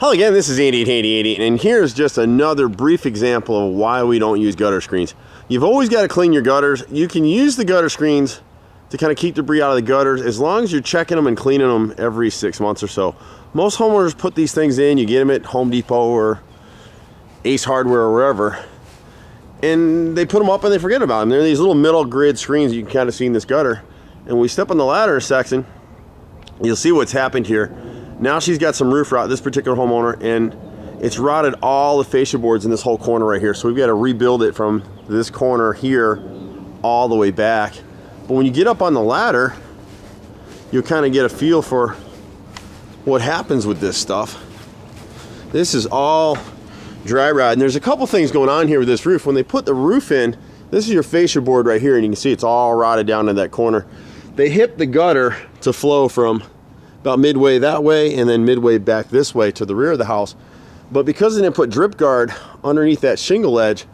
Hello again, this is Andy at Handy Andy, and here's just another brief example of why we don't use gutter screens. You've always got to clean your gutters. You can use the gutter screens to kind of keep debris out of the gutters as long as you're checking them and cleaning them every six months or so. Most homeowners put these things in, you get them at Home Depot or Ace Hardware or wherever, and they put them up and they forget about them. They're these little metal grid screens you can kind of see in this gutter. And when we step on the ladder section, you'll see what's happened here now she's got some roof rot, this particular homeowner, and it's rotted all the fascia boards in this whole corner right here. So we've got to rebuild it from this corner here all the way back. But when you get up on the ladder, you'll kind of get a feel for what happens with this stuff. This is all dry rot. And there's a couple things going on here with this roof. When they put the roof in, this is your fascia board right here, and you can see it's all rotted down in that corner. They hip the gutter to flow from about midway that way and then midway back this way to the rear of the house. But because they didn't put drip guard underneath that shingle edge,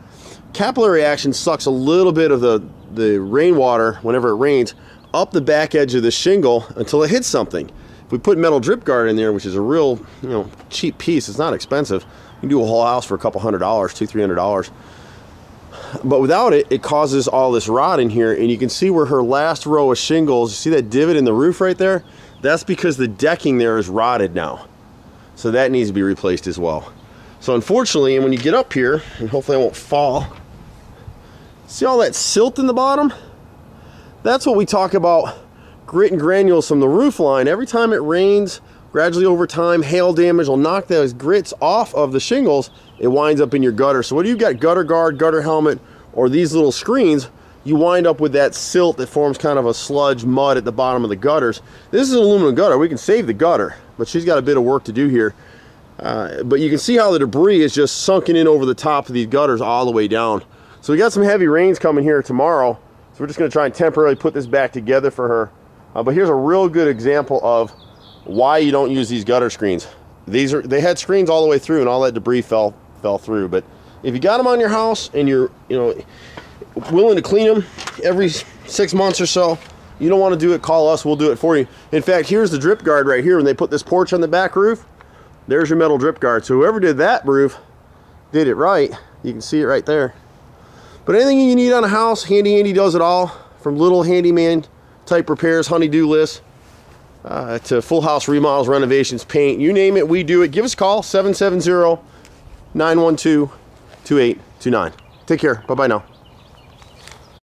capillary action sucks a little bit of the, the rainwater whenever it rains up the back edge of the shingle until it hits something. If we put metal drip guard in there, which is a real you know cheap piece, it's not expensive. You can do a whole house for a couple hundred dollars, two, three hundred dollars. But without it, it causes all this rot in here, and you can see where her last row of shingles, you see that divot in the roof right there? That's because the decking there is rotted now. So that needs to be replaced as well. So unfortunately, and when you get up here, and hopefully I won't fall, see all that silt in the bottom? That's what we talk about grit and granules from the roof line. Every time it rains, gradually over time, hail damage will knock those grits off of the shingles. It winds up in your gutter. So whether you've got gutter guard, gutter helmet, or these little screens, you wind up with that silt that forms kind of a sludge mud at the bottom of the gutters. This is an aluminum gutter. We can save the gutter, but she's got a bit of work to do here. Uh, but you can see how the debris is just sunken in over the top of these gutters all the way down. So we got some heavy rains coming here tomorrow. So we're just going to try and temporarily put this back together for her. Uh, but here's a real good example of why you don't use these gutter screens. These are they had screens all the way through and all that debris fell fell through. But if you got them on your house and you're you know willing to clean them every six months or so, you don't want to do it, call us, we'll do it for you. In fact, here's the drip guard right here. When they put this porch on the back roof, there's your metal drip guard. So whoever did that roof did it right. You can see it right there. But anything you need on a house, Handy Andy does it all. From little handyman type repairs, honeydew list, uh, to full house remodels, renovations, paint, you name it, we do it. Give us a call, 770 912 2829. Take care. Bye bye now.